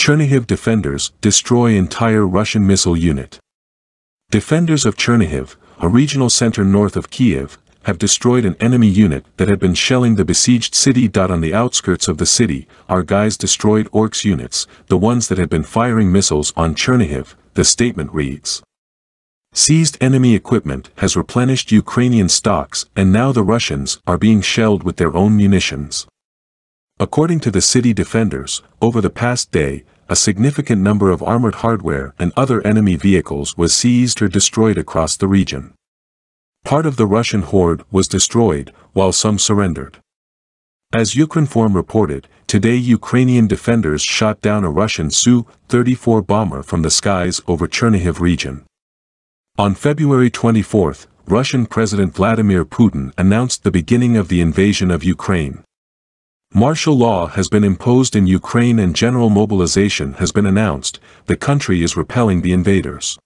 Chernihiv defenders destroy entire Russian missile unit. Defenders of Chernihiv, a regional center north of Kyiv, have destroyed an enemy unit that had been shelling the besieged city. On the outskirts of the city, our guys destroyed Orks units, the ones that had been firing missiles on Chernihiv, the statement reads. Seized enemy equipment has replenished Ukrainian stocks and now the Russians are being shelled with their own munitions. According to the city defenders, over the past day, a significant number of armored hardware and other enemy vehicles was seized or destroyed across the region. Part of the Russian horde was destroyed, while some surrendered. As Ukrinform reported, today Ukrainian defenders shot down a Russian Su-34 bomber from the skies over Chernihiv region. On February 24, Russian President Vladimir Putin announced the beginning of the invasion of Ukraine. Martial law has been imposed in Ukraine and general mobilization has been announced, the country is repelling the invaders.